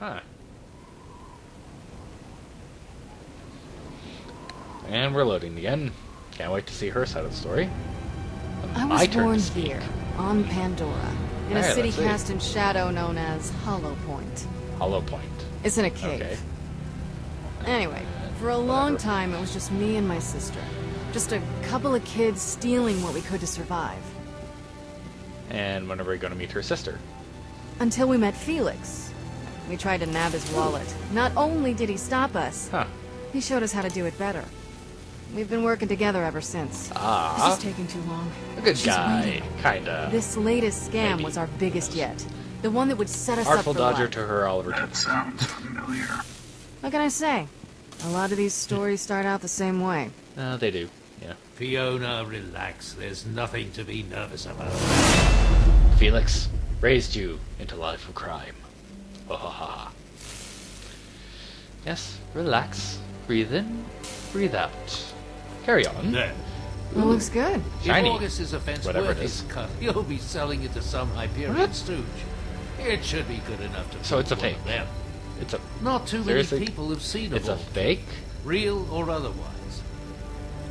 Huh. And we're loading again. Can't wait to see her side of the story. I was born here, on Pandora, in a city cast in shadow known as Hollow Point. Hollow Point. It's in a cave. Okay. Anyway, for a long time it was just me and my sister. Just a couple of kids stealing what we could to survive. And when are we going to meet her sister? Until we met Felix. We tried to nab his wallet. Not only did he stop us, Huh. he showed us how to do it better. We've been working together ever since. Ah. This is taking too long. a good She's guy. waiting. Kinda. This latest scam Maybe. was our biggest yet. The one that would set us Artful up for Dodger life. to her Oliver That Twist. sounds familiar. What can I say? A lot of these stories start out the same way. Uh, they do. Yeah. Fiona, relax. There's nothing to be nervous about. Felix raised you into life of crime. Yes, relax. Breathe in, breathe out. Carry on. There. It looks good. Shiny. If August's offense Whatever worth it his is. cut, you'll be selling it to some Hyperion What? stooge. It should be good enough to So it's a fool fake. of them. It's a Not too Seriously? many people have seen it. it's a a fake. real or otherwise.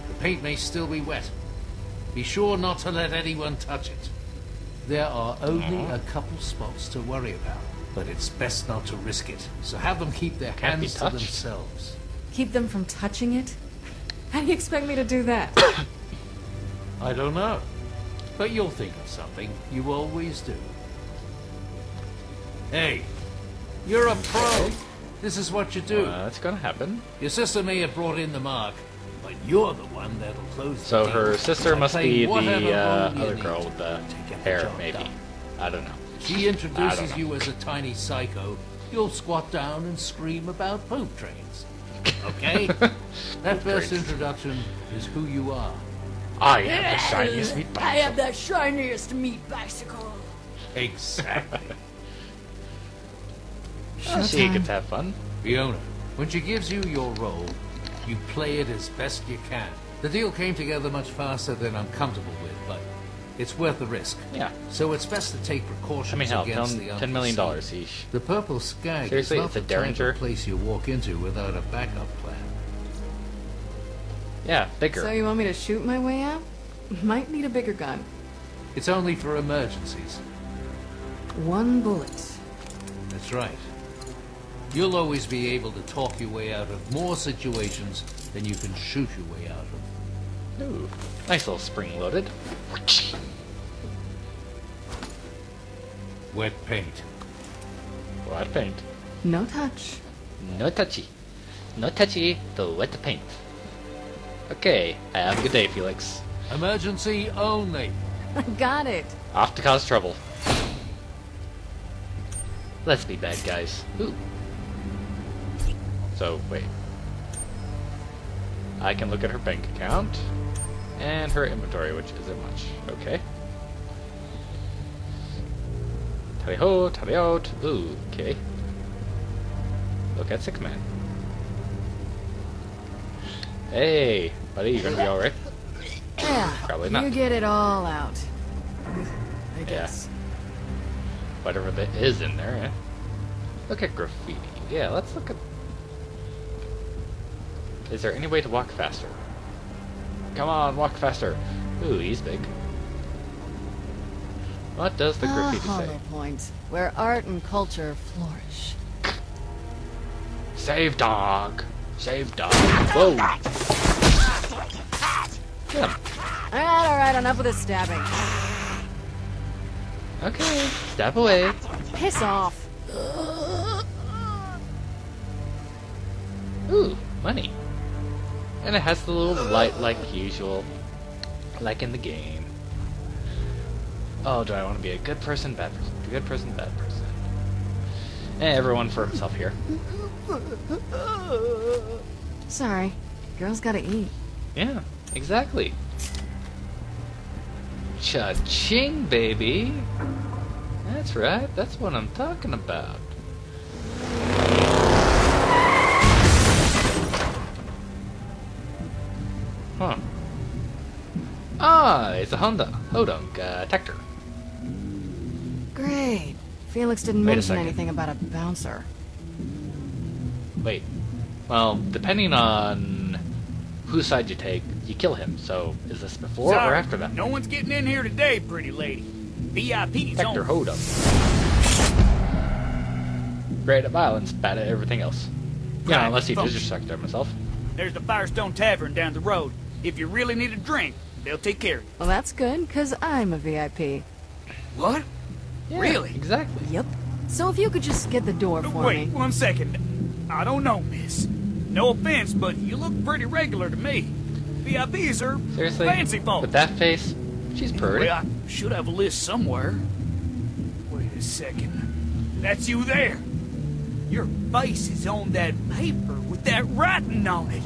The paint may still be wet. Be sure not to let anyone touch it. There are only Aw. a couple spots to worry about, but it's best not to risk it. So have them keep their Can't hands to themselves. Keep them from touching it? How do you expect me to do that? I don't know. But you'll think of something. You always do. Hey, you're a pro. This is what you do. Uh, that's gonna happen. Your sister may have brought in the mark, but you're the one that'll close the So deal. her sister must be the uh, other girl with the hair, job maybe. done. I don't know. She introduces you as a tiny psycho. You'll squat down and scream about poop trains. Okay? that first trains. introduction is who you are. I am the shiniest meat bicycle. I have the shiniest meat bicycle. Exactly. Oh, she Showtime. gets to have fun. Fiona, when she gives you your role, you play it as best you can. The deal came together much faster than I'm comfortable with, but it's worth the risk. Yeah. So it's best to take precautions I mean, hell, against ten, the ten million dollars unforeseen. each. The Purple Skag Seriously, is not it's a the type Derringer? of place you walk into without a backup plan. Yeah, bigger. so you want me to shoot my way out? Might need a bigger gun. It's only for emergencies. One bullet. That's right. You'll always be able to talk your way out of more situations than you can shoot your way out of. Ooh, nice little spring loaded. Wet paint. Wet paint. No touch. No touchy. No touchy, the wet paint. Okay, have a good day, Felix. Emergency only. Got it. Off to cause trouble. Let's be bad guys. Ooh. So, wait. I can look at her bank account and her inventory, which isn't much. Okay. Tally ho, tally out. Ooh, okay. Look at Sick Man. Hey, buddy, you're gonna be alright? Yeah. Probably not. You get it all out. I Yeah. guess. Whatever that is in there, eh? Look at graffiti. Yeah, let's look at. Is there any way to walk faster? Come on, walk faster. Ooh, he's big. What does the Ah, say? Hollow Point, where art and culture flourish. Save dog. Save dog. Whoa. Get him. Alright, alright, enough with this stabbing. Okay. Step away. Piss off. Ooh, money. And it has the little light like usual. Like in the game. Oh, do I want to be a good person, bad person? A Good person, bad person. Eh, everyone for himself here. Sorry. Girls gotta eat. Yeah, exactly. Cha-ching, baby! That's right, that's what I'm talking about. Huh. Ah, it's a Honda Hodunk uh, Tector. Great. Felix didn't Wait mention anything about a bouncer. wait. Well, depending on whose side you take, you kill him. So, is this before or after that? No one's getting in here today, pretty lady. VIP's Hector on. Hodunk. Great at violence, bad at everything else. Yeah, Private unless he function. disrespected himself. There's the Firestone Tavern down the road. If you really need a drink, they'll take care of you. Well, that's good, because I'm a VIP. What? Yeah, Really? Exactly. Yep. So if you could just get the door for me, Wait, one second. I don't know, miss. No offense, but you look pretty regular to me. VIPs are Seriously? fancy folk. With that face, she's pretty. Well, I should have a list somewhere. Wait a second. That's you there. Your face is on that paper with that writing on it.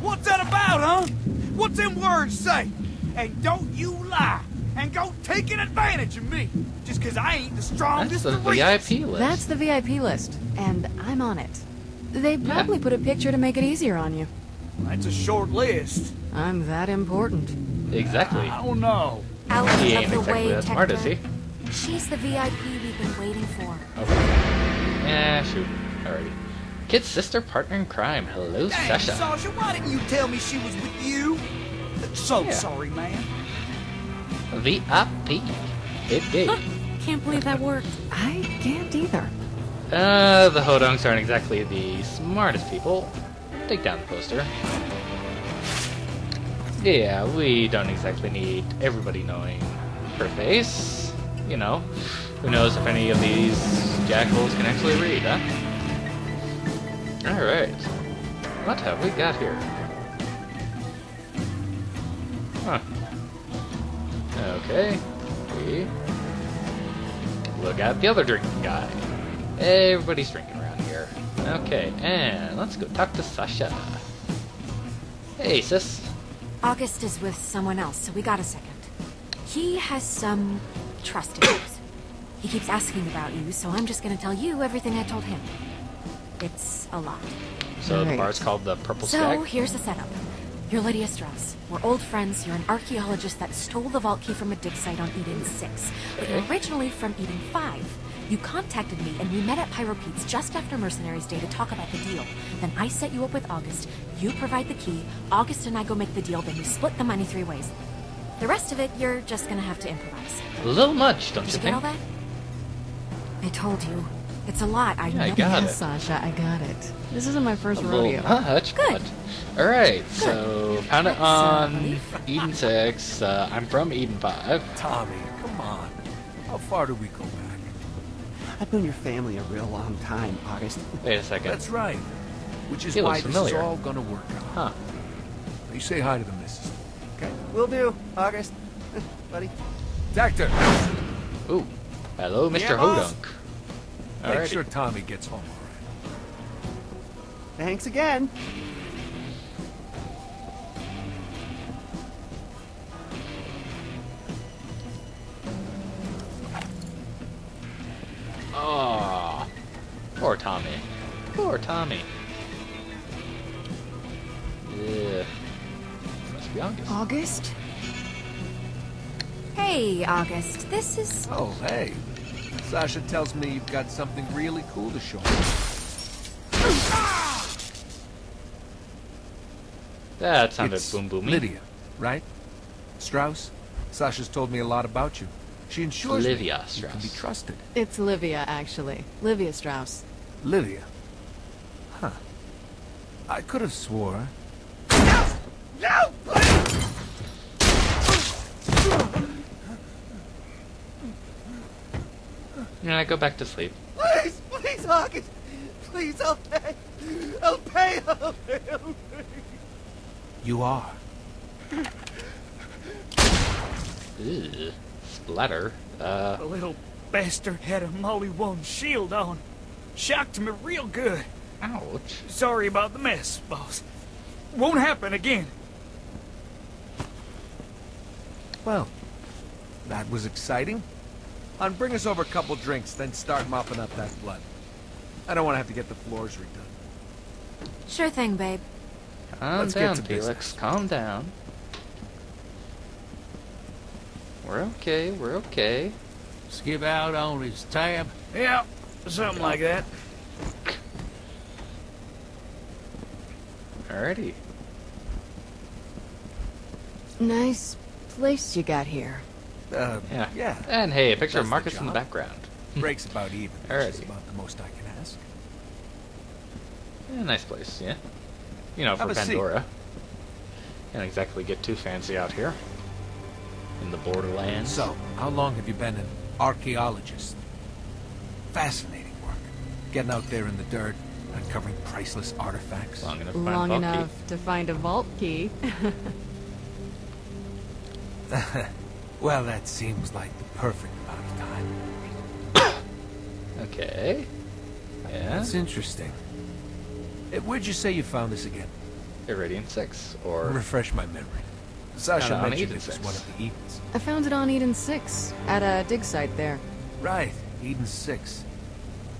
What's that about, huh? What's them words say? And don't you lie and go taking advantage of me just 'cause I ain't the strongest. That's strongest the. VIP list. That's the VIP list, and I'm on it. They probably put a picture to make it easier on you. That's a short list. I'm that important. Exactly. I don't know. Out He of ain't the exactly way, that smart, is Hector. he? She's the VIP we've been waiting for. Okay. Yeah, shoot. Alrighty. Kid's sister, partner in crime. Hello, Dang, Sasha. Sasha, why didn't you tell me she was with you? So Yeah. sorry, man. VIP. It did. Can't believe that worked. I can't either. Uh, the Hodunks aren't exactly the smartest people. Take down the poster. Yeah, we don't exactly need everybody knowing her face. You know, who knows if any of these jackals can actually read, huh? Alright. What have we got here? Okay. We look at the other drinking guy. Everybody's drinking around here. Okay, and let's go talk to Sasha. Hey, sis. August is with someone else, so we got a second. He has some trust issues. He keeps asking about you, so I'm just gonna tell you everything I told him. It's a lot. So the Right. bar's called the Purple So, Skag. here's the setup. You're Lydia Strauss. We're old friends. You're an archaeologist that stole the vault key from a dig site on Eden 6. But you're originally from Eden 5. You contacted me and we met at Pyro Pete's just after Mercenaries Day to talk about the deal. Then I set you up with August. You provide the key. August and I go make the deal. Then we split the money three ways. The rest of it, you're just gonna have to improvise. A little much, don't Did you you get all think? that? I told you. It's a lot, I Yeah, I know. got yes, it. Sasha, I got it. This isn't my first A little rodeo. much, Good. but alright, so pound it That's, uh, on. Eden 6. Uh, I'm from Eden 5. Tommy, come on. How far do we go back? I've known your family a real long time, August. Wait a second. That's right. Which is He why this is all gonna work out. Huh. You say hi to the missus. Okay? Will do, August. Buddy. Doctor, Ooh. Hello, Mr. Yeah, boss? Hodunk. make Alrighty. sure Tommy gets home all right. Thanks again. Oh, poor Tommy. Poor Tommy. Yeah. Must be August. August? Hey, August. This is. Oh, hey. Sasha tells me you've got something really cool to show me. That sounded it's boom boomy. Lydia, right? Strauss? Sasha's told me a lot about you. She ensures Livia me you can be trusted. It's Livia, actually. Livia Strauss. Lydia. Huh. I could have swore. No! No, please! And I go back to sleep. Please, please, August. Please, I'll pay. I'll pay. I'll pay. I'll pay. You are. Ugh. Splatter. Uh, The little bastard had a Maliwan shield on. Shocked me real good. ouch. Sorry about the mess, boss. Won't happen again. Well, that was exciting. And bring us over a couple drinks, then start mopping up that blood. I don't want to have to get the floors redone. Sure thing, babe. Calm Let's get down, to Felix. business. Calm down. We're okay. We're okay. Skip out on his tab. Yeah, something like that. Alrighty. Nice place you got here. Uh, Yeah. yeah. And hey, a picture Does of the Marcus in the background. Breaks about even. Which is about the most I can ask. Yeah, nice place, yeah. You know, for Have a seat. Pandora. Can't exactly get too fancy out here. In the borderlands. So, how long have you been an archaeologist? Fascinating work. Getting out there in the dirt, uncovering priceless artifacts. long enough find Long Vault enough to find a vault key. Well, that seems like the perfect amount of time. Okay. Yeah. That's interesting. Eh, Where'd you say you found this again? Iridian 6. Or. Refresh my memory. Sasha Found it on mentioned Eden it was one of the Edens. I found it on Eden 6, at a dig site there. Right, Eden 6.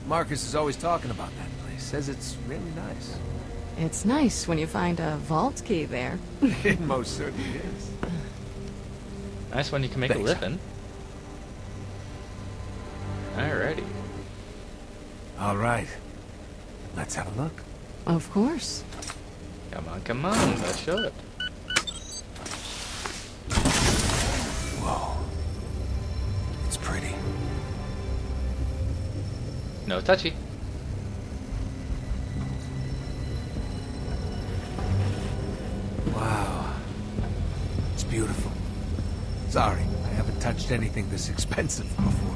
Marcus is always talking about that place. Says it's really nice. It's nice when you find a vault key there. it most certainly is. Nice one you can make Thanks. a living. Alrighty. All right. Let's have a look. Of course. Come on, come on. Let's show it. Whoa. It's pretty. No touchy. Touched anything this expensive before.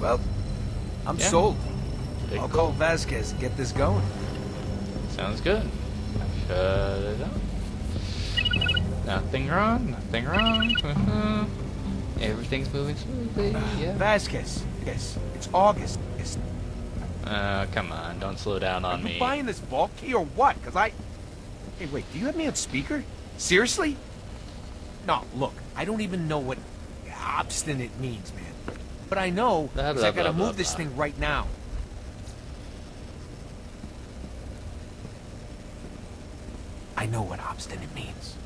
Well, I'm Yeah. sold. Big I'll cool. call Vasquez and get this going. Sounds good. Shut it up. Nothing wrong, nothing wrong. Everything's moving smoothly, yeah. Vasquez. Yes, it's August. Yes. Uh, come on, don't slow down Are on you me. buying this vault key or what? Because I... Hey, wait, do you have me on speaker? Seriously? No, look, I don't even know what obstinate means, man. But I know Blah, 'cause blah, I gotta blah, blah, move this blah. thing right now. I know what obstinate means.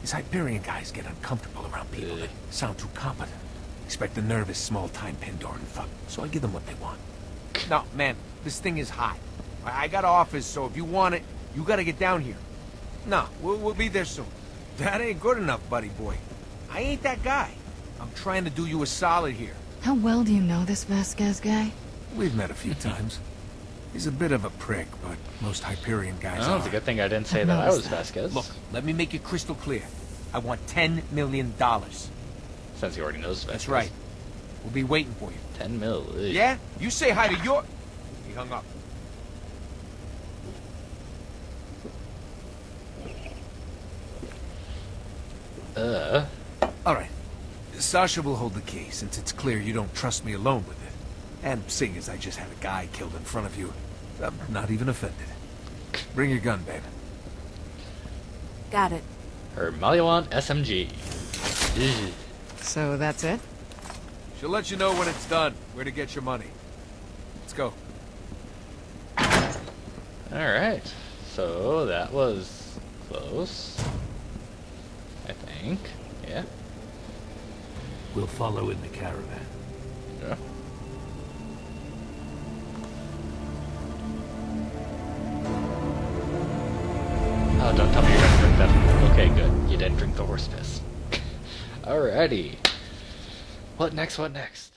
These Hyperion guys get uncomfortable around people Ugh. that sound too competent. Expect a nervous, small-time Pandoran fuck. So I give them what they want. No, man, this thing is hot. I I got offers, so if you want it, you gotta get down here. No, we'll, we'll be there soon. That ain't good enough, buddy boy. I ain't that guy. I'm trying to do you a solid here. How well do you know this Vasquez guy? We've met a few times. He's a bit of a prick, but most Hyperion guys Oh, are. it's a good thing I didn't say I've that I was that. Vasquez. Look, let me make it crystal clear. I want ten million dollars. Since he already knows Vasquez. That's right. We'll be waiting for you. 10 mil. ugh. Yeah? You say hi to your... He hung up. Uh, All right. Sasha will hold the key, since it's clear you don't trust me alone with it. And seeing as I just had a guy killed in front of you, I'm not even offended. Bring your gun, babe. Got it. her Maliwan SMG. Ugh. So that's it? She'll let you know when it's done, where to get your money. Let's go. Alright. So, that was close. I think. Yeah. We'll follow in the caravan. Yeah. Oh, don't tell me you're gonna drink that. Okay, good. You didn't drink the horse piss. Alrighty. What next? What next?